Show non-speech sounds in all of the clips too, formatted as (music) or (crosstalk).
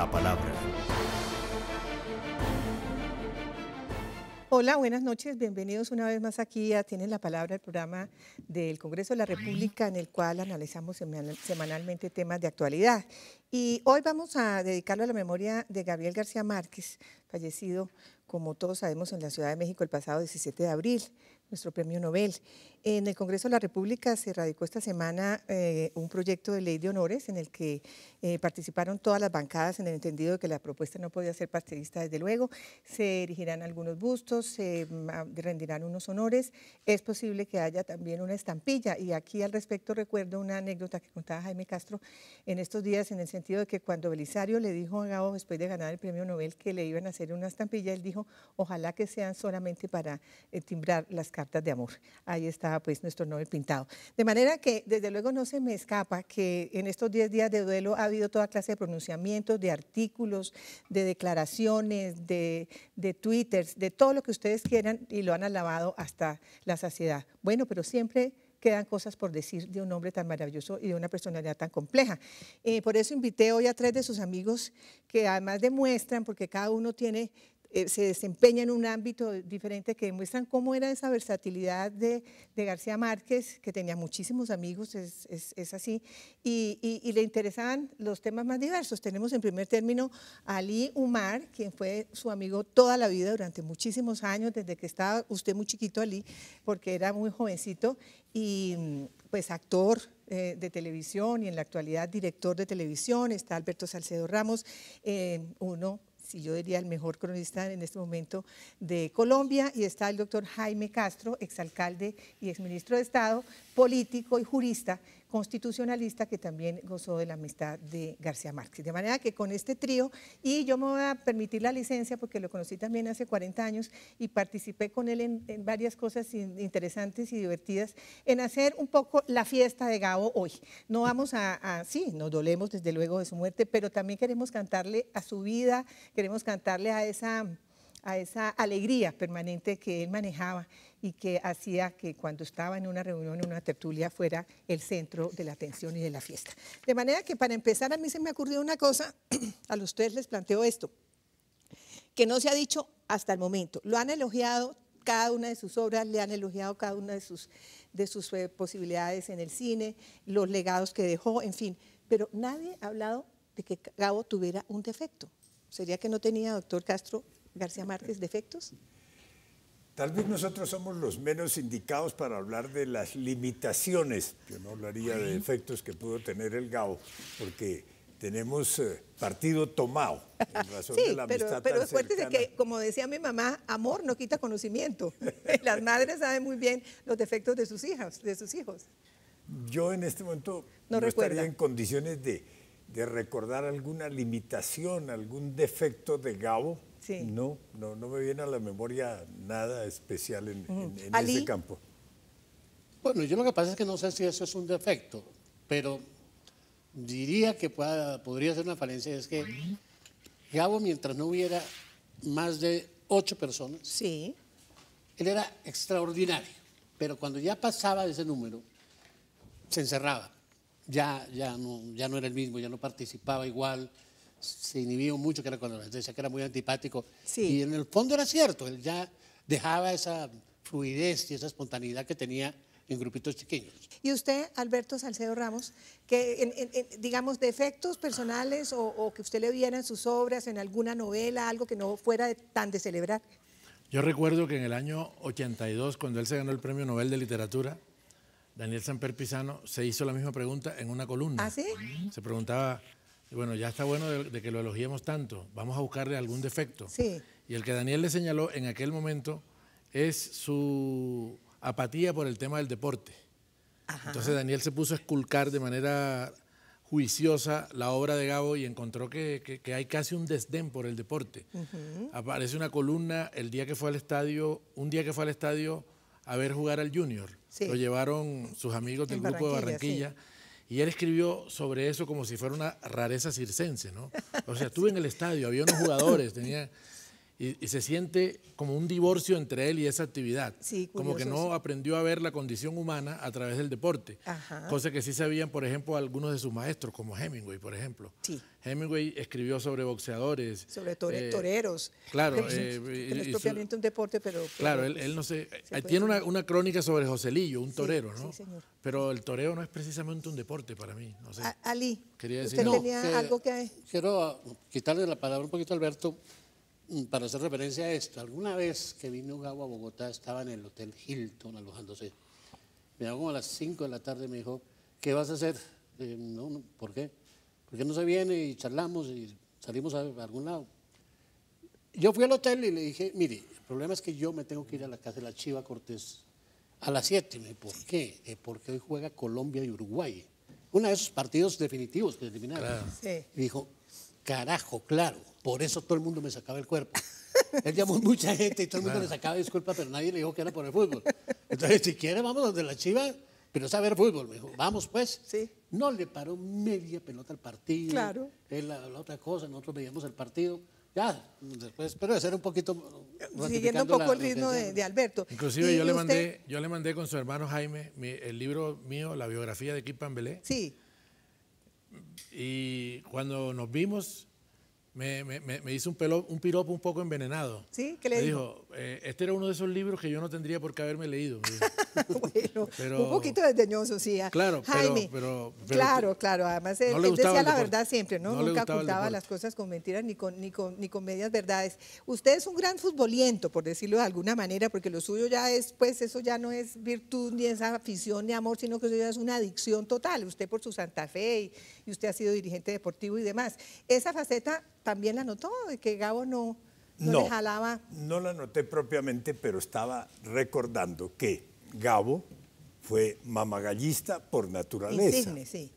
la palabra. Hola, buenas noches. Bienvenidos una vez más aquí a Tienen la Palabra, el programa del Congreso de la República en el cual analizamos semanalmente temas de actualidad. Y hoy vamos a dedicarlo a la memoria de Gabriel García Márquez, fallecido, como todos sabemos, en la Ciudad de México el pasado 17 de abril nuestro premio Nobel. En el Congreso de la República se radicó esta semana eh, un proyecto de ley de honores en el que eh, participaron todas las bancadas en el entendido de que la propuesta no podía ser partidista, desde luego. Se erigirán algunos bustos, se mm, rendirán unos honores. Es posible que haya también una estampilla. Y aquí al respecto recuerdo una anécdota que contaba Jaime Castro en estos días en el sentido de que cuando Belisario le dijo a Gabo después de ganar el premio Nobel que le iban a hacer una estampilla, él dijo, ojalá que sean solamente para eh, timbrar las cartas de amor. Ahí pues nuestro Nobel pintado. De manera que desde luego no se me escapa que en estos 10 días de duelo ha habido toda clase de pronunciamientos, de artículos, de declaraciones, de, de twitters, de todo lo que ustedes quieran y lo han alabado hasta la saciedad. Bueno, pero siempre quedan cosas por decir de un hombre tan maravilloso y de una personalidad tan compleja. Eh, por eso invité hoy a tres de sus amigos que además demuestran, porque cada uno tiene eh, se desempeña en un ámbito diferente que demuestran cómo era esa versatilidad de, García Márquez, que tenía muchísimos amigos, es, así, y, le interesaban los temas más diversos. Tenemos en primer término a Ali Umar, quien fue su amigo toda la vida durante muchísimos años, desde que estaba usted muy chiquito, Ali, porque era muy jovencito, y pues actor eh, de televisión y en la actualidad director de televisión, está Alberto Salcedo Ramos, eh, uno y yo diría el mejor cronista en este momento de Colombia, y está el doctor Jaime Castro, exalcalde y exministro de Estado, político y jurista, constitucionalista que también gozó de la amistad de García Márquez. De manera que con este trío, y yo me voy a permitir la licencia porque lo conocí también hace 40 años y participé con él en, varias cosas interesantes y divertidas, en hacer un poco la fiesta de Gabo hoy. No vamos a, sí, nos dolemos desde luego de su muerte, pero también queremos cantarle a su vida, queremos cantarle a esa a esa alegría permanente que él manejaba y que hacía que cuando estaba en una reunión, en una tertulia, fuera el centro de la atención y de la fiesta. De manera que para empezar a mí se me ocurrió una cosa, (clears throat) a los tres les planteo esto, que no se ha dicho hasta el momento. Lo han elogiado cada una de sus obras, le han elogiado cada una de sus, eh, posibilidades en el cine, los legados que dejó, en fin, pero nadie ha hablado de que Gabo tuviera un defecto. ¿Sería que no tenía, doctor Castro García Márquez, defectos? Tal vez nosotros somos los menos indicados para hablar de las limitaciones, yo no hablaría de defectos que pudo tener el GAO, porque tenemos eh, partido tomado en (laughs) razón de la amistad pero, pero que, como decía mi mamá, amor no quita conocimiento. (laughs) Las madres saben muy bien los defectos de sus hijas, de sus hijos. Yo en este momento no, estaría en condiciones de, de recordar alguna limitación, algún defecto de Gabo no, no, no me viene a la memoria nada especial en, ese campo. Bueno, yo lo que pasa es que no sé si eso es un defecto, pero diría que podría ser una falencia, es que Gabo, mientras no hubiera más de ocho personas, sí. él era extraordinario, pero cuando ya pasaba de ese número, se encerraba, ya, ya, no, ya no era el mismo, ya no participaba igual, se inhibió mucho, que era cuando decía que era muy antipático. Y en el fondo era cierto, él ya dejaba esa fluidez y esa espontaneidad que tenía en grupitos chiquillos. Y usted, Alberto Salcedo Ramos, que digamos defectos personales o, que usted le viera en sus obras, en alguna novela, algo que no fuera tan de celebrar. Yo recuerdo que en el año 82, cuando él se ganó el Premio Nobel de Literatura, Daniel Samper Pisano se hizo la misma pregunta en una columna. ¿Ah, sí? Se preguntaba bueno, ya está bueno de, que lo elogiemos tanto. Vamos a buscarle algún defecto. Sí. Y el que Daniel le señaló en aquel momento es su apatía por el tema del deporte. Entonces Daniel se puso a esculcar de manera juiciosa la obra de Gabo y encontró que, hay casi un desdén por el deporte. Aparece una columna el día que fue al estadio, un día que fue al estadio a ver jugar al Junior. Lo llevaron sus amigos del grupo de Barranquilla. Y él escribió sobre eso como si fuera una rareza circense, ¿no? O sea, estuve en el estadio, había unos jugadores, tenía... y, se siente como un divorcio entre él y esa actividad. como que no aprendió a ver la condición humana a través del deporte. Cosa que sí sabían, por ejemplo, algunos de sus maestros, como Hemingway, por ejemplo. Hemingway escribió sobre boxeadores. Sobre eh, toreros. Claro. (laughs) Eh, no es propiamente un deporte, pero... claro, él, no sé... tiene una, crónica sobre Joselillo, un torero, ¿no? Sí, señor. Pero el toreo no es precisamente un deporte para mí. No sé. Ali, Quería decir, ¿usted tenía algo que...? Quiero quitarle la palabra un poquito a Alberto para hacer referencia a esto, alguna vez que vino Gabo a Bogotá estaba en el Hotel Hilton alojándose. Me llamó como a las 5 de la tarde y me dijo, ¿qué vas a hacer? Eh, no, ¿por qué? ¿Por qué no se viene y charlamos y salimos a, algún lado? Yo fui al hotel y le dije, mire, el problema es que yo me tengo que ir a la casa de la Chiva Cortés a las 7. Me ¿por qué? Eh, porque hoy juega Colombia y Uruguay. Uno de esos partidos definitivos que eliminaron. Y dijo, carajo, claro por eso todo el mundo me sacaba el cuerpo. (laughs) Él llamó mucha gente y todo el mundo le sacaba disculpas, pero nadie le dijo que era por el fútbol. Entonces, si quiere, vamos donde la chiva, pero saber fútbol. Me dijo, vamos pues. Sí. No le paró media pelota al partido. Claro. Él la, otra cosa, nosotros veíamos el partido. Ya, después, pero de ser un poquito. Siguiendo un poco el ritmo de, Alberto. Inclusive yo le, mandé, yo le mandé con su hermano Jaime el libro mío, la biografía de Kip Belé. Sí. Y cuando nos vimos, me, me, me, hizo un, pelo, un piropo un poco envenenado. ¿Sí? ¿Qué le me dijo? Eh, este era uno de esos libros que yo no tendría por qué haberme leído. (laughs) bueno, un poquito desdeñoso, sí. Claro, Jaime, pero, Claro, claro. Además, él, decía la verdad siempre, ¿no? Nunca ocultaba las cosas con mentiras ni con, ni, con, ni con medias verdades. Usted es un gran futboliento, por decirlo de alguna manera, porque lo suyo ya es, pues, eso ya no es virtud, ni esa afición, ni amor, sino que eso ya es una adicción total. Usted por su Santa Fe y, y usted ha sido dirigente deportivo y demás. Esa faceta también la notó, de que Gabo no, no, le jalaba. No la noté propiamente, pero estaba recordando que Gabo fue mamagallista por naturaleza. Insigne, sí.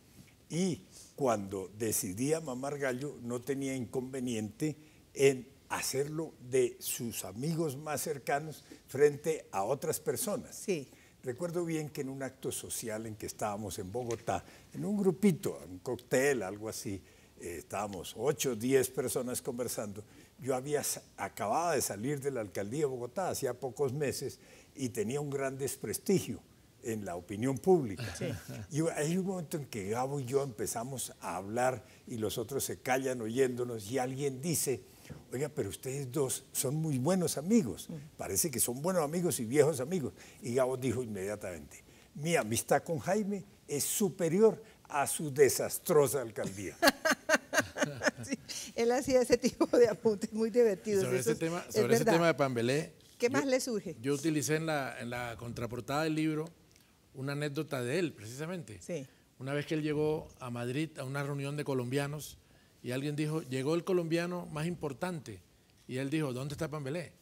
Y cuando decidía mamar gallo, no tenía inconveniente en hacerlo de sus amigos más cercanos frente a otras personas. Sí. Recuerdo bien que en un acto social en que estábamos en Bogotá, en un grupito, un cóctel, algo así, eh, estábamos ocho, diez personas conversando. Yo había acababa de salir de la alcaldía de Bogotá hacía pocos meses y tenía un gran desprestigio en la opinión pública. Y hay un momento en que Gabo y yo empezamos a hablar y los otros se callan oyéndonos y alguien dice, oiga, pero ustedes dos son muy buenos amigos, parece que son buenos amigos y viejos amigos. Y Gabo dijo inmediatamente, mi amistad con Jaime es superior a su desastrosa alcaldía. (laughs) (laughs) él hacía ese tipo de apuntes muy divertidos. Sobre, ese tema, sobre ese tema de Pambelé. ¿Qué más le surge? Yo utilicé en la, en la contraportada del libro una anécdota de él, precisamente. Sí. Una vez que él llegó a Madrid a una reunión de colombianos y alguien dijo, llegó el colombiano más importante. Y él dijo, ¿dónde está Pambelé?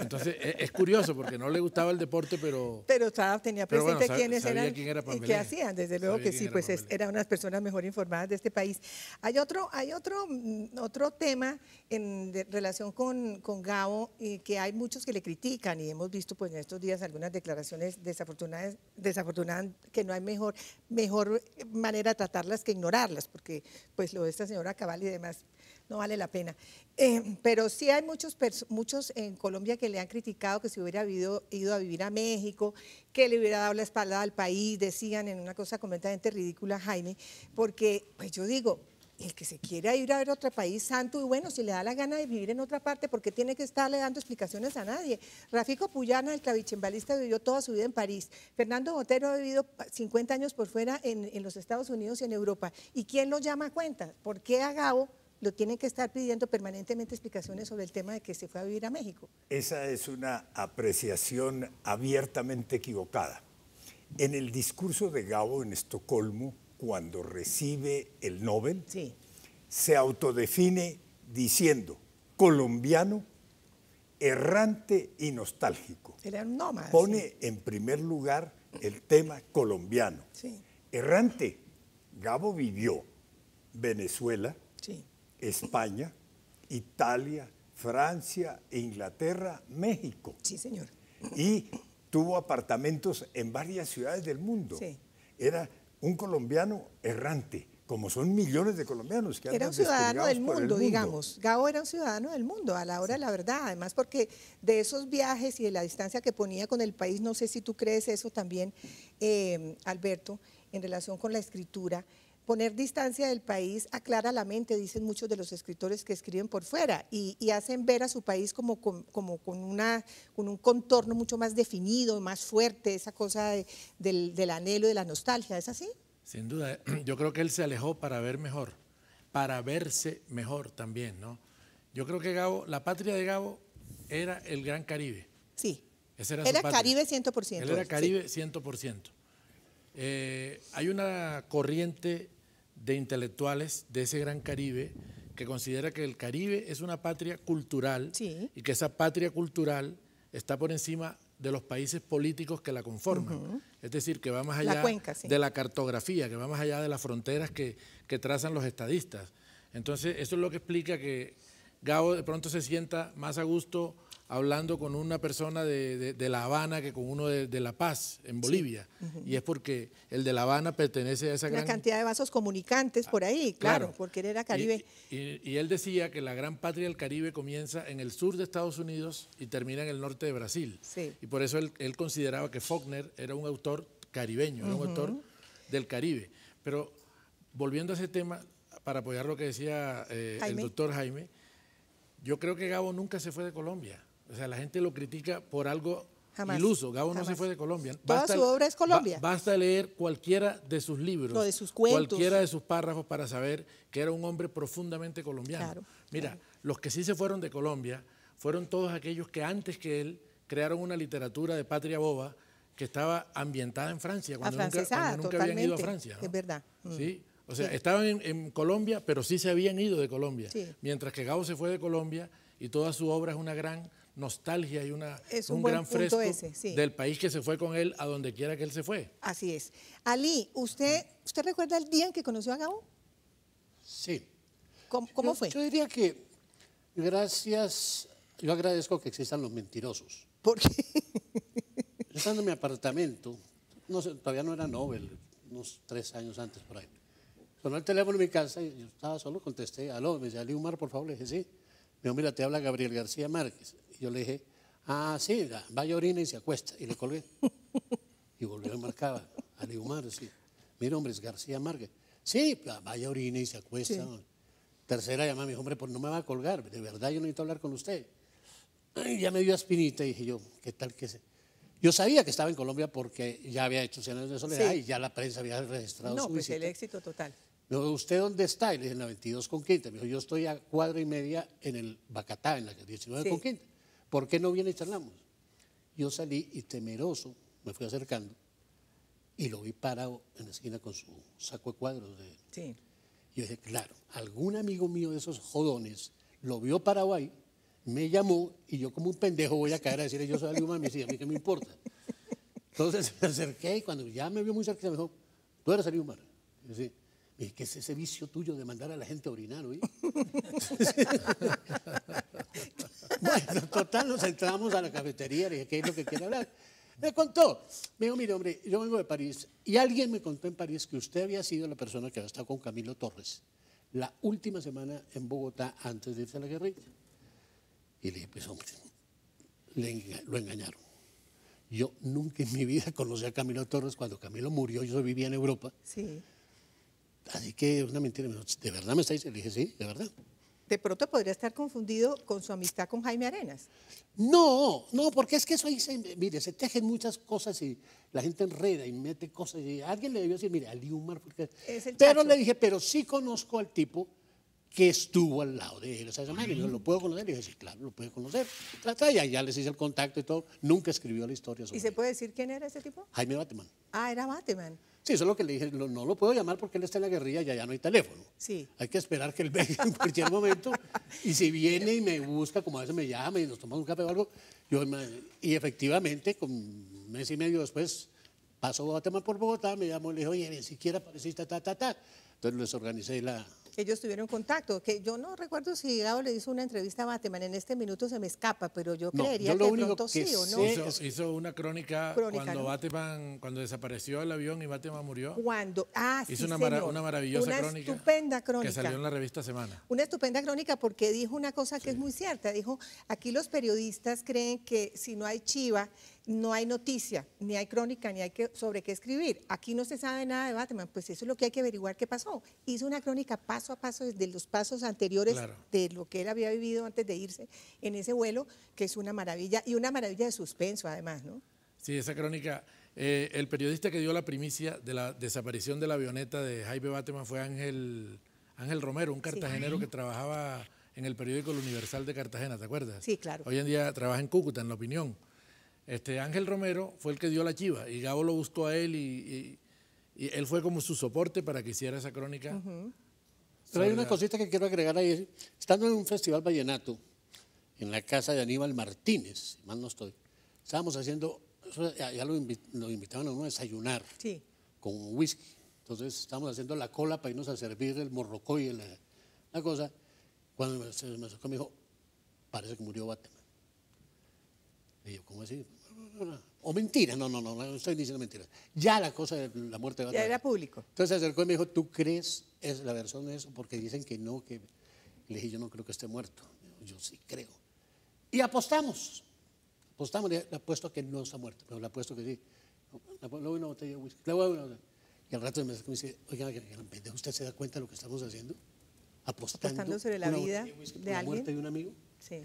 Entonces e, es, curioso porque no le gustaba el deporte, pero. Pero tenía presente quiénes eran y qué hacían. Desde luego que sí, pues eran unas personas mejor informadas de este país. Hay otro, hay otro, mm, otro tema en relación con, con Gabo y que hay muchos que le critican y hemos visto pues en estos días algunas declaraciones desafortunadas, desafortunadas que no hay mejor, mejor manera de tratarlas que ignorarlas, porque pues lo de esta señora Cabal y demás no vale la pena. Eh, pero sí hay muchos, muchos en Colombia que le han criticado que si hubiera ido, ido a vivir a México, que le hubiera dado la espalda al país, decían en una cosa completamente ridícula, Jaime, porque pues yo digo, el que se quiere ir a ver otro país santo y bueno, si le da la gana de vivir en otra parte, porque tiene que estarle dando explicaciones a nadie? Rafico Puyana, el clavicembalista, vivió toda su vida en París. Fernando Botero ha vivido 50 años por fuera en, en los Estados Unidos y en Europa. ¿Y quién lo llama a cuenta? ¿Por qué a lo tienen que estar pidiendo permanentemente explicaciones sobre el tema de que se fue a vivir a México. Esa es una apreciación abiertamente equivocada. En el discurso de Gabo en Estocolmo, cuando recibe el Nobel, se autodefine diciendo colombiano, errante y nostálgico. Era un nómada. Pone en primer lugar el tema colombiano. Errante. Gabo vivió Venezuela, España, Italia, Francia, Inglaterra, México. Sí, señor. Y tuvo apartamentos en varias ciudades del mundo. Era un colombiano errante, como son millones de colombianos que Era un ciudadano del mundo, digamos. Gabo era un ciudadano del mundo, a la hora de la verdad. Además, porque de esos viajes y de la distancia que ponía con el país, no sé si tú crees eso también, eh, Alberto, en relación con la escritura. Poner distancia del país aclara la mente, dicen muchos de los escritores que escriben por fuera, y, hacen ver a su país como, como, con, una, con un contorno mucho más definido, más fuerte, esa cosa del, del anhelo y de la nostalgia. ¿Es así? Sin duda, (clears throat) yo creo que él se alejó para ver mejor, para verse mejor también, ¿no? Yo creo que Gabo, la patria de Gabo era el Gran Caribe. Sí. era, era Caribe 100%. Él era Caribe 100%. Eh, hay una corriente de intelectuales de ese Gran Caribe que considera que el Caribe es una patria cultural y que esa patria cultural está por encima de los países políticos que la conforman. Es decir, que va más allá de la cartografía, que va más allá de las fronteras que, que trazan los estadistas. Entonces, eso es lo que explica que Gabo de pronto se sienta más a gusto hablando con una persona de, La Habana que con uno de, La Paz, en Bolivia. Y es porque el de La Habana pertenece a esa gran... cantidad de vasos comunicantes por ahí, claro, porque él era Caribe. Y, él decía que la gran patria del Caribe comienza en el sur de Estados Unidos y termina en el norte de Brasil. Y por eso él, consideraba que Faulkner era un autor caribeño, era un autor del Caribe. Pero volviendo a ese tema, para apoyar lo que decía eh, el doctor Jaime, yo creo que Gabo nunca se fue de Colombia. O sea, la gente lo critica por algo iluso. Gabo no se fue de Colombia. Toda su obra es Colombia. basta leer cualquiera de sus libros, de sus cuentos. cualquiera de sus párrafos para saber que era un hombre profundamente colombiano. Mira, los que sí se fueron de Colombia fueron todos aquellos que antes que él crearon una literatura de patria boba que estaba ambientada en Francia, cuando nunca, nunca habían ido a Francia. Es verdad. Mm. ¿Sí? O sea, estaban en, Colombia, pero sí se habían ido de Colombia. Mientras que Gabo se fue de Colombia y toda su obra es una gran nostalgia y una, un, gran fresco del país que se fue con él a donde quiera que él se fue. Así es. Ali, ¿usted, ¿usted recuerda el día en que conoció a Gabo? Sí. ¿Cómo, fue? Yo diría que gracias, yo agradezco que existan los mentirosos. ¿Por qué? (laughs) Estando en mi apartamento, no todavía no era Nobel, unos tres años antes por ahí. Sonó el teléfono en mi casa y yo estaba solo, contesté, aló, me dice, Ali Umar, por favor, le dije, sí. Me dijo, mira, te habla Gabriel García Márquez. Yo le dije, ah, sí, vaya orina y se acuesta. Y le colgué. Y volvió y marcaba, Ali Umar, sí. Mira, hombre, es García Márquez. Sí, vaya orina y se acuesta. Tercera llamada, me dijo, hombre, pues no me va a colgar. De verdad, yo necesito hablar con usted. Y ya me dio aspinita y dije yo, ¿qué tal que se...? Yo sabía que estaba en Colombia porque ya había hecho Cien de Soledad y ya la prensa había registrado no, pues el éxito total. ¿usted dónde está? Y le dije, en la 22 con quinta. Me dijo, yo estoy a cuadra y media en el Bacatá, en la 19 con quinta. ¿Por qué no viene y charlamos? Yo salí y temeroso me fui acercando y lo vi parado en la esquina con su saco de cuadros. De... Sí. Y yo dije, claro, algún amigo mío de esos jodones lo vio parado ahí, me llamó y yo como un pendejo voy a caer a decirle, yo soy decía, a mí qué me importa. Entonces me acerqué y cuando ya me vio muy cerca me dijo, tú eres Aliu Mar. Y yo, ¿qué es ese vicio tuyo de mandar a la gente a orinar, hoy? (laughs) bueno, total, nos entramos a la cafetería, y dije, ¿qué es lo que quiere hablar? Me contó, me dijo, mire, hombre, yo vengo de París y alguien me contó en París que usted había sido la persona que había estado con Camilo Torres la última semana en Bogotá antes de irse a la guerrilla. Y le dije, pues hombre, lo engañaron. Yo nunca en mi vida conocí a Camilo Torres cuando Camilo murió, yo vivía en Europa. Sí. Así que es una mentira. ¿De verdad me está diciendo? Le dije, sí, de verdad. De pronto podría estar confundido con su amistad con Jaime Arenas. No, no, porque es que eso ahí se, mire, se tejen muchas cosas y la gente enreda y mete cosas. Y alguien le debió decir, mire, Ali Umar, porque... pero le dije, pero sí conozco al tipo que estuvo al lado de él. O sea, me dijo, ¿lo puedo conocer? Y dije, sí, claro, lo puedo conocer. Trata, ya, ya les hice el contacto y todo. Nunca escribió la historia ¿Y se puede decir quién era ese tipo? Jaime Bateman. Ah, era Bateman. Sí, eso es lo que le dije, no, lo puedo llamar porque él está en la guerrilla y allá no hay teléfono. Sí. Hay que esperar que él venga en cualquier momento y si viene y me busca, como a veces me llama y nos tomamos un café o algo, yo, y efectivamente, con un mes y medio después, pasó a Guatemala por Bogotá, me llamó y le dije, oye, ni siquiera apareciste, ta, ta, ta. Entonces les organicé la, que ellos tuvieron contacto. Que yo no recuerdo si Gabo le hizo una entrevista a Bateman, en este minuto se me escapa, pero yo creería que de pronto sí o no. Hizo, una crónica, cuando Bateman, cuando desapareció el avión y Bateman murió. Cuando, ah, hizo una, una, maravillosa una crónica. estupenda crónica. Que salió en la revista Semana. Una estupenda crónica porque dijo una cosa que es muy cierta. Dijo, aquí los periodistas creen que si no hay chiva, no hay noticia, ni hay crónica, ni hay que, sobre qué escribir. Aquí no se sabe nada de Batman, pues eso es lo que hay que averiguar qué pasó. Hizo una crónica paso a paso desde los pasos anteriores de lo que él había vivido antes de irse en ese vuelo, que es una maravilla, y una maravilla de suspenso además, ¿no? Sí, esa crónica, eh, el periodista que dio la primicia de la desaparición de la avioneta de Jaime Bateman fue Ángel, Ángel Romero, un cartagenero que trabajaba en el periódico El Universal de Cartagena, ¿te acuerdas? Sí, claro. Hoy en día trabaja en Cúcuta, en La Opinión. Este, Ángel Romero fue el que dio la chiva y Gabo lo buscó a él y, él fue como su soporte para que hiciera esa crónica. Pero hay una cosita que quiero agregar ahí. Estando en un festival vallenato, en la casa de Aníbal Martínez, si mal no estoy, estábamos haciendo, ya, lo, invitaban a uno a desayunar con whisky. Entonces estábamos haciendo la cola para irnos a servir el morrocoy y la, cosa. Cuando se me acercó me dijo, parece que murió Batman. Y yo, ¿cómo así? O mentira, no, no, no, no estoy diciendo mentiras. Ya la cosa de la muerte de Ya era público. Entonces se acercó y me dijo, ¿tú crees es la versión de eso? Porque dicen que no, que... Le dije, yo no creo que esté muerto. Yo sí creo. Y apostamos. Apostamos, le apuesto que no está muerto, pero le apuesto que sí. Le voy una botella de whisky. Le voy una Y al rato me dice, oiga, ¿usted se da cuenta de lo que estamos haciendo? Apostando, Apostando sobre la vida de, de alguien. La muerte de un amigo. Sí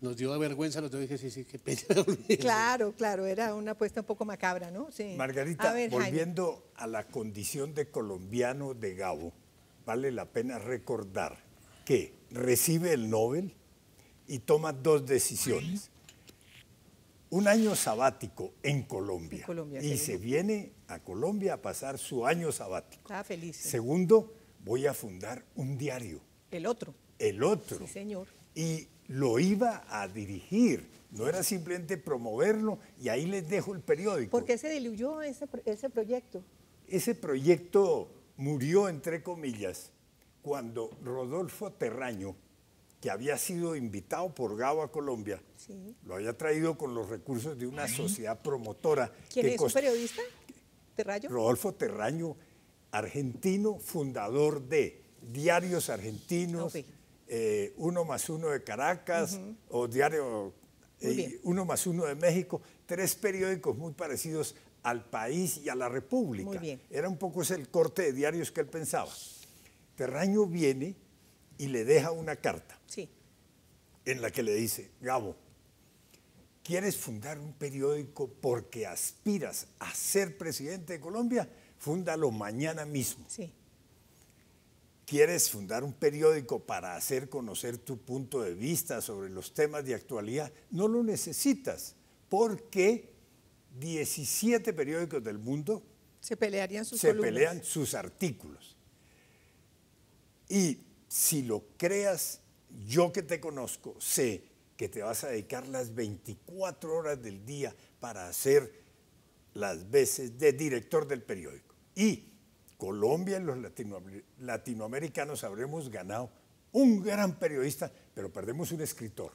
nos dio vergüenza, lo dije, sí, sí, qué pena. (laughs) (laughs) Claro, claro, era una apuesta un poco macabra, ¿no? Sí. Margarita, volviendo a la condición de colombiano de Gabo, vale la pena recordar que recibe el Nobel y toma dos decisiones. Un año sabático en Colombia. y se viene a Colombia a pasar su año sabático. Está feliz. Segundo, voy a fundar un diario. El otro. El otro. Sí, señor. Y lo iba a dirigir, no era simplemente promoverlo y ahí les dejo el periódico. ¿Por qué se diluyó ese, ese proyecto? Ese proyecto murió, entre comillas, cuando Rodolfo Terraño, que había sido invitado por Gabo a Colombia, lo había traído con los recursos de una sociedad promotora. ¿Quién es un periodista? ¿Terraño? Rodolfo Terraño, argentino, fundador de Diarios Argentinos, eh, uno más uno de Caracas o Diario eh, Uno más uno de México, tres periódicos muy parecidos al país y a la República. Era un poco ese el corte de diarios que él pensaba. Terraño viene y le deja una carta sí. en la que le dice, Gabo, ¿quieres fundar un periódico porque aspiras a ser presidente de Colombia? Fúndalo mañana mismo. Sí quieres fundar un periódico para hacer conocer tu punto de vista sobre los temas de actualidad, no lo necesitas, porque 17 periódicos del mundo se pelearían sus se pelean sus artículos. Y si lo creas, yo que te conozco, sé que te vas a dedicar las 24 horas del día para hacer las veces de director del periódico. Y Colombia y los latinoamericanos habremos ganado un gran periodista, pero perdemos un escritor.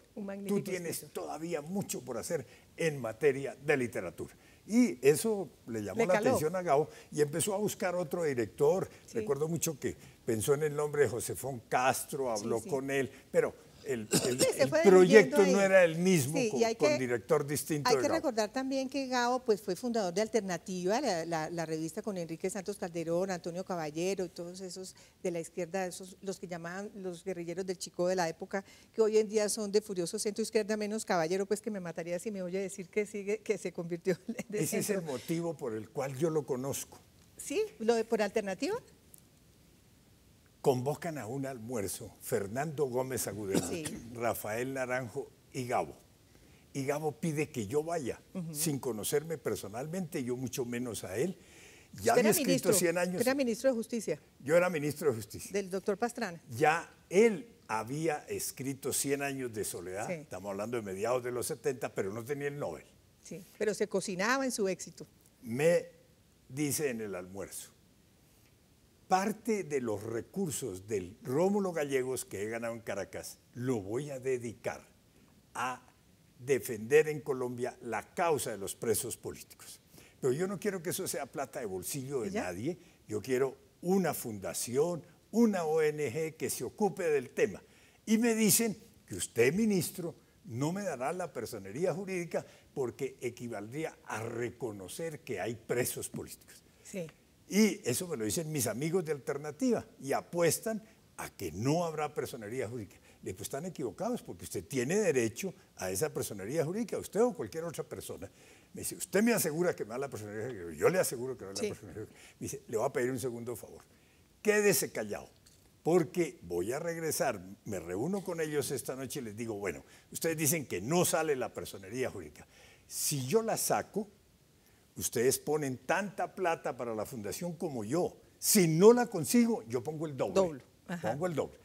Tú tienes todavía mucho por hacer en materia de literatura. Y eso le llamó la atención a Gao y empezó a buscar otro director. Recuerdo mucho que pensó en el nombre de Josefón Castro, habló con él, pero el, (laughs) proyecto no era el mismo con, director distinto. Hay que recordar también que Gao pues, fue fundador de Alternativa, la, revista con Enrique Santos Calderón, Antonio Caballero y todos esos de la izquierda, esos, los que llamaban los guerrilleros del Chico de la época, que hoy en día son de furioso centro izquierda, menos Caballero, pues que me mataría si me oye decir que sigue, que se convirtió en Ese es el motivo por el cual yo lo conozco. ¿Sí? ¿Lo de por Alternativa? Convocan a un almuerzo Fernando Gómez Agudelo, Rafael Naranjo y Gabo. Y Gabo pide que yo vaya, sin conocerme personalmente, yo mucho menos a él. Ya había escrito 100 años. Era ministro de Justicia. Yo era ministro de Justicia. Del doctor Pastrana. Ya él había escrito 100 años de soledad, estamos hablando de mediados de los 70, pero no tenía el Nobel. Sí, pero se cocinaba en su éxito. Me dice en el almuerzo, parte de los recursos del Rómulo Gallegos que he ganado en Caracas lo voy a dedicar a defender en Colombia la causa de los presos políticos. Pero yo no quiero que eso sea plata de bolsillo de nadie, yo quiero una fundación, una ONG que se ocupe del tema. Y me dicen que usted, ministro, no me dará la personería jurídica porque equivaldría a reconocer que hay presos políticos. Sí. Y eso me lo dicen mis amigos de Alternativa y apuestan a que no habrá personería jurídica. Le pues están equivocados porque usted tiene derecho a esa personería jurídica, usted o cualquier otra persona. Me dice, usted me asegura que me da la personería jurídica, yo le aseguro que no da la personería jurídica. Me dice, le voy a pedir un segundo favor. Quédese callado, porque voy a regresar, me reúno con ellos esta noche y les digo, bueno, ustedes dicen que no sale la personería jurídica. Si yo la saco, ustedes ponen tanta plata para la fundación como yo. Si no la consigo, yo pongo el doble. Pongo el doble.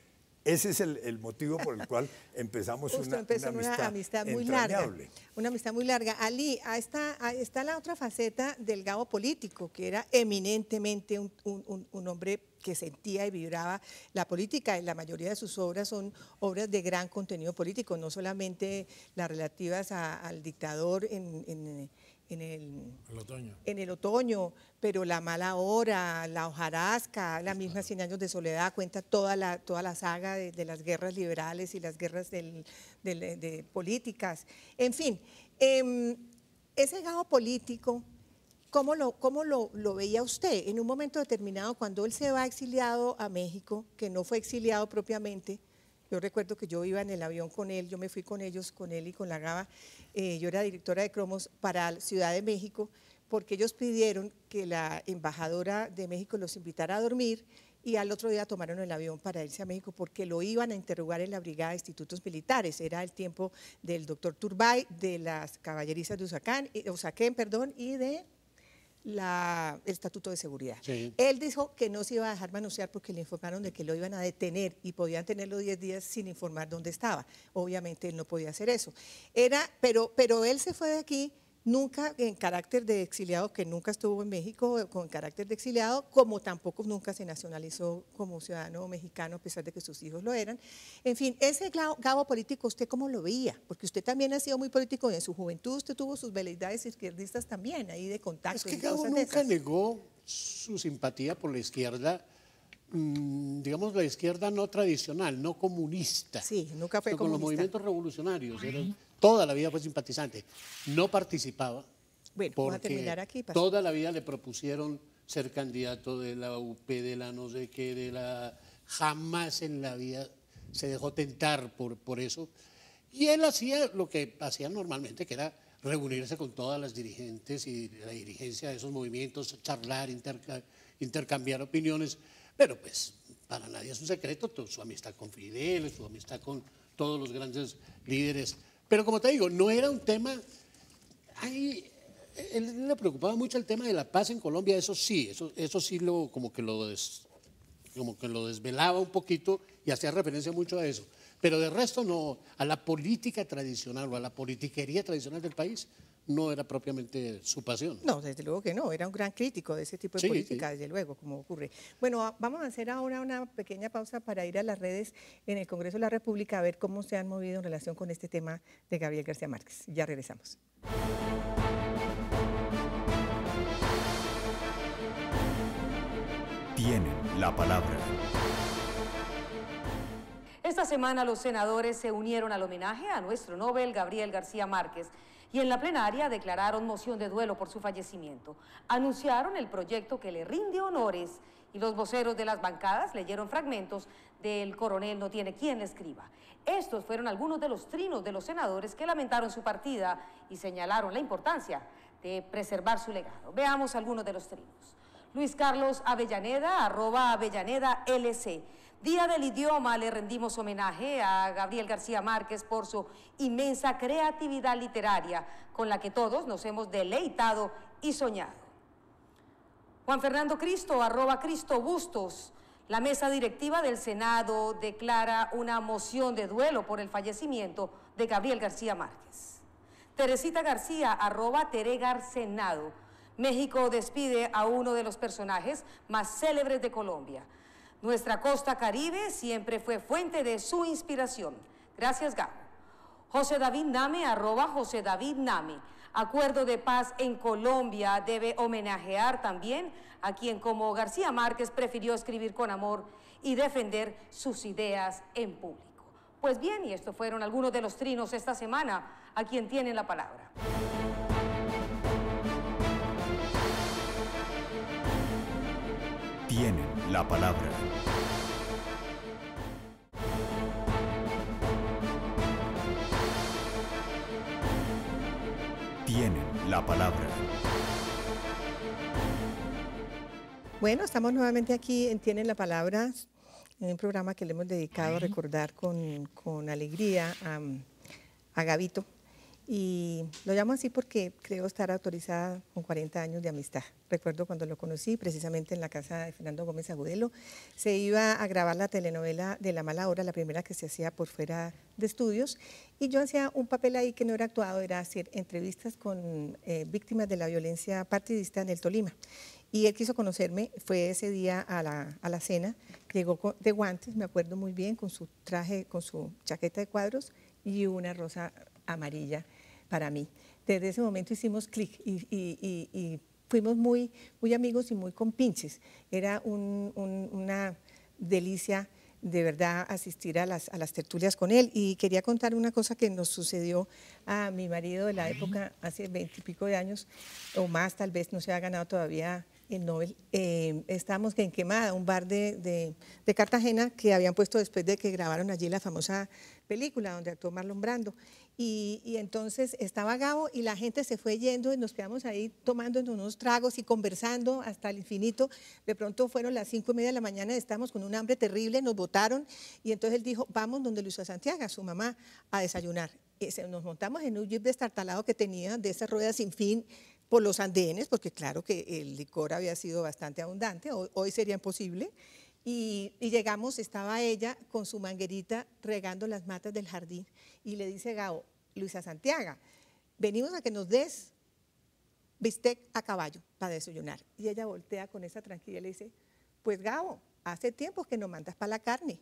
Ese es el, motivo por el cual (laughs) empezamos una, amistad, muy larga. Una amistad muy larga. Ali, ahí está, está la otra faceta del Gabo político, que era eminentemente un, un, hombre que sentía y vibraba la política y la mayoría de sus obras son obras de gran contenido político, no solamente las relativas al dictador en en el, otoño. en el otoño, pero La Mala Hora, La Hojarasca, la misma Cien Años de Soledad, cuenta toda la, toda la saga de, las guerras liberales y las guerras de políticas. En fin, em, ese gado político, ¿cómo, lo, cómo lo, lo, veía usted? En un momento determinado, cuando él se va exiliado a México, que no fue exiliado propiamente, yo recuerdo que yo iba en el avión con él, yo me fui con ellos, con él y con la Gaba, eh, yo era directora de Cromos para Ciudad de México, porque ellos pidieron que la embajadora de México los invitara a dormir y al otro día tomaron el avión para irse a México porque lo iban a interrogar en la Brigada de Institutos Militares. Era el tiempo del doctor Turbay, de las caballerizas de Usaquén, Usaquén perdón, y de la, el Estatuto de Seguridad. Él dijo que no se iba a dejar manosear porque le informaron de que lo iban a detener y podían tenerlo 10 días sin informar dónde estaba. Obviamente él no podía hacer eso. Era, pero, pero él se fue de aquí nunca en carácter de exiliado, que nunca estuvo en México con carácter de exiliado, como tampoco nunca se nacionalizó como ciudadano mexicano, a pesar de que sus hijos lo eran. En fin, ese gabo político, ¿usted cómo lo veía? Porque usted también ha sido muy político y en su juventud usted tuvo sus veleidades izquierdistas también, ahí de contacto. Es que Gabo nunca negó su simpatía por la izquierda, mm, digamos la izquierda no tradicional, no comunista. Sí, nunca fue comunista. Con los movimientos revolucionarios toda la vida fue simpatizante. No participaba. Bueno, porque aquí. Toda la vida le propusieron ser candidato de la UP, de la no sé qué, de la. Jamás en la vida se dejó tentar por, por eso. Y él hacía lo que hacía normalmente, que era reunirse con todas las dirigentes y la dirigencia de esos movimientos, charlar, intercambiar opiniones. Pero pues para nadie es un secreto su amistad con Fidel, su amistad con todos los grandes líderes pero como te digo, no era un tema... Ahí, él le preocupaba mucho el tema de la paz en Colombia, eso sí, eso, sí lo, como, que lo como que lo desvelaba un poquito y hacía referencia mucho a eso. Pero de resto no, a la política tradicional o a la politiquería tradicional del país, no era propiamente su pasión. No, desde luego que no, era un gran crítico de ese tipo de política, desde luego, como ocurre. Bueno, vamos a hacer ahora una pequeña pausa para ir a las redes en el Congreso de la República a ver cómo se han movido en relación con este tema de Gabriel García Márquez. Ya regresamos. Tienen la palabra. Esta semana los senadores se unieron al homenaje a nuestro Nobel Gabriel García Márquez y en la plenaria declararon moción de duelo por su fallecimiento. Anunciaron el proyecto que le rinde honores y los voceros de las bancadas leyeron fragmentos del coronel no tiene quien le escriba. Estos fueron algunos de los trinos de los senadores que lamentaron su partida y señalaron la importancia de preservar su legado. Veamos algunos de los trinos. Luis Carlos Avellaneda, arroba Avellaneda LC. Día del Idioma le rendimos homenaje a Gabriel García Márquez por su inmensa creatividad literaria con la que todos nos hemos deleitado y soñado. Juan Fernando Cristo, arroba Cristo Bustos. La mesa directiva del Senado declara una moción de duelo por el fallecimiento de Gabriel García Márquez. Teresita García, arroba Tere Senado México despide a uno de los personajes más célebres de Colombia. Nuestra costa caribe siempre fue fuente de su inspiración. Gracias, Gabo. José David Name, arroba José David. Acuerdo de paz en Colombia debe homenajear también a quien como García Márquez prefirió escribir con amor y defender sus ideas en público. Pues bien, y estos fueron algunos de los trinos esta semana a quien tienen la palabra. Tienen la palabra. Tienen la palabra. Bueno, estamos nuevamente aquí en Tienen la palabra en un programa que le hemos dedicado a recordar con, alegría a, a Gavito. Y lo llamo así porque creo estar autorizada con 40 años de amistad. Recuerdo cuando lo conocí, precisamente en la casa de Fernando Gómez Agudelo, se iba a grabar la telenovela de La Mala Hora, la primera que se hacía por fuera de estudios, y yo hacía un papel ahí que no era actuado, era hacer entrevistas con eh, víctimas de la violencia partidista en el Tolima. Y él quiso conocerme, fue ese día a la, a la cena, llegó de guantes, me acuerdo muy bien, con su traje, con su chaqueta de cuadros y una rosa amarilla para mí. Desde ese momento hicimos clic y, fuimos muy, muy amigos y muy compinches. Era una delicia de verdad asistir a las, a las tertulias con él. Y quería contar una cosa que nos sucedió a mi marido de la época, hace veintipico de años o más, tal vez no se ha ganado todavía el Nobel, eh, estábamos en Quemada, un bar de, de, Cartagena que habían puesto después de que grabaron allí la famosa película donde actuó Marlon Brando. Y, entonces estaba Gabo y la gente se fue yendo y nos quedamos ahí tomando unos tragos y conversando hasta el infinito. De pronto fueron las cinco y media de la mañana, estábamos con un hambre terrible, nos botaron y entonces él dijo, vamos donde Luisa Santiago, su mamá, a desayunar. Y nos montamos en un jeep destartalado que tenía de esas ruedas sin fin por los andenes, porque claro que el licor había sido bastante abundante, hoy, sería imposible. Y, llegamos, estaba ella con su manguerita regando las matas del jardín y le dice Gao, Luisa Santiago, venimos a que nos des bistec a caballo para desayunar. Y ella voltea con esa tranquilidad y le dice, pues Gao, hace tiempo que no mandas para la carne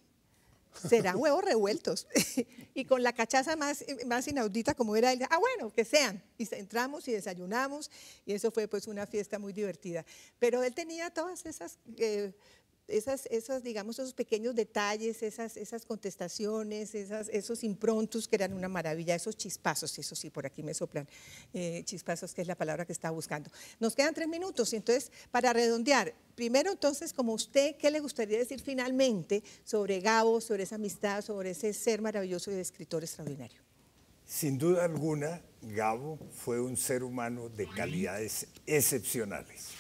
serán huevos revueltos. (laughs) y con la cachaza más, más inaudita como era él, ah, bueno, que sean. Y entramos y desayunamos y eso fue pues una fiesta muy divertida. Pero él tenía todas esas eh, esas, esas, digamos, esos pequeños detalles, esas, esas contestaciones, esas, esos improntos que eran una maravilla, esos chispazos, eso sí, por aquí me soplan eh, chispazos, que es la palabra que estaba buscando. Nos quedan tres minutos, entonces, para redondear, primero entonces, como usted, ¿qué le gustaría decir finalmente sobre Gabo, sobre esa amistad, sobre ese ser maravilloso y escritor extraordinario? Sin duda alguna, Gabo fue un ser humano de calidades excepcionales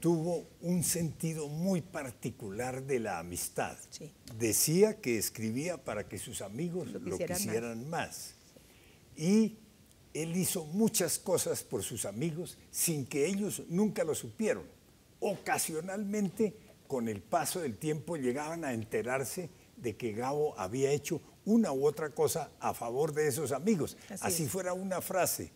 tuvo un sentido muy particular de la amistad. Decía que escribía para que sus amigos lo quisieran, más. Y él hizo muchas cosas por sus amigos sin que ellos nunca lo supieron. Ocasionalmente, con el paso del tiempo, llegaban a enterarse de que Gabo había hecho una u otra cosa a favor de esos amigos. Así fuera una frase,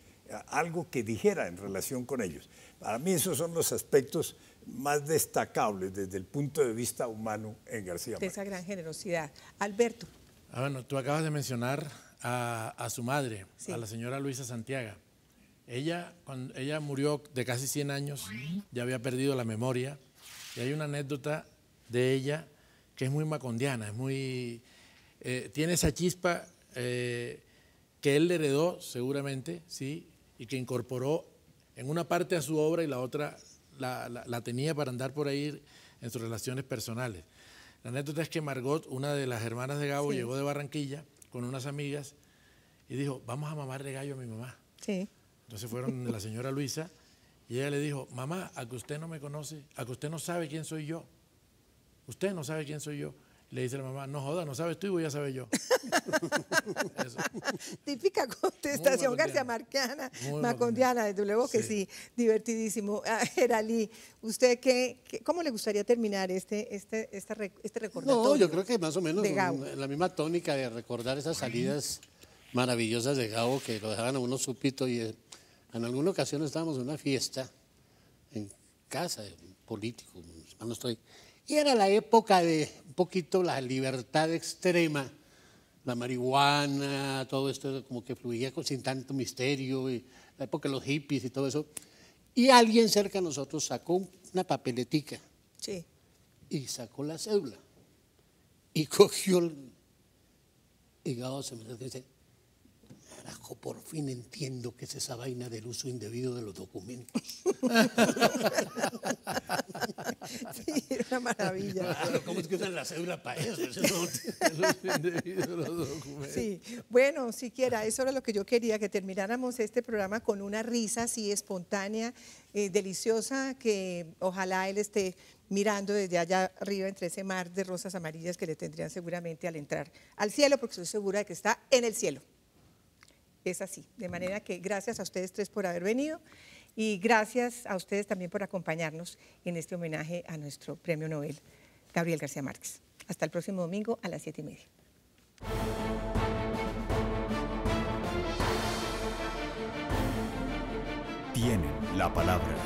algo que dijera en relación con ellos. Para mí esos son los aspectos más destacables desde el punto de vista humano en García Márquez. De esa gran generosidad. Alberto. Ah, bueno, tú acabas de mencionar a, su madre, a la señora Luisa Santiago. Ella, cuando ella murió de casi 100 años, ya había perdido la memoria. Y hay una anécdota de ella que es muy macondiana, es muy, eh, tiene esa chispa eh, que él le heredó seguramente, sí, y que incorporó en una parte a su obra y la otra la, tenía para andar por ahí en sus relaciones personales. La anécdota es que Margot, una de las hermanas de Gabo, llegó de Barranquilla con unas amigas y dijo, vamos a mamarle gallo a mi mamá. Sí. Entonces fueron de (laughs) la señora Luisa y ella le dijo, mamá, a que usted no me conoce, a que usted no sabe quién soy yo. Usted no sabe quién soy yo. Le dice la mamá, no joda, no sabes tú y voy a saber yo. (laughs) Típica contestación garcía marcana, macondiana, desde luego que sí, divertidísimo. (laughs) Ah, ¿usted qué, cómo le gustaría terminar este, este, este, este recordatorio? No, yo creo que más o menos la misma tónica de recordar esas salidas maravillosas de Gabo que lo dejaban a uno supito y eh, en alguna ocasión estábamos en una fiesta casa, político, no estoy. Y era la época de un poquito la libertad extrema, la marihuana, todo esto como que fluía sin tanto misterio, y la época de los hippies y todo eso. Y alguien cerca de nosotros sacó una papeletica. Sí. Y sacó la cédula. Y (laughs) cogió el. Y se me dice, por fin entiendo que es esa vaina del uso indebido de los documentos. (laughs) Sí, una maravilla. (laughs) ¿Cómo es que usan la cédula para eso? (laughs) sí, bueno, siquiera, eso era lo que yo quería, que termináramos este programa con una risa así espontánea, eh, deliciosa, que ojalá él esté mirando desde allá arriba entre ese mar de rosas amarillas que le tendrían seguramente al entrar al cielo, porque estoy segura de que está en el cielo es así. De manera que gracias a ustedes tres por haber venido y gracias a ustedes también por acompañarnos en este homenaje a nuestro premio Nobel, Gabriel García Márquez. Hasta el próximo domingo a las siete y media. Tienen la palabra.